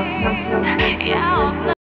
Yeah.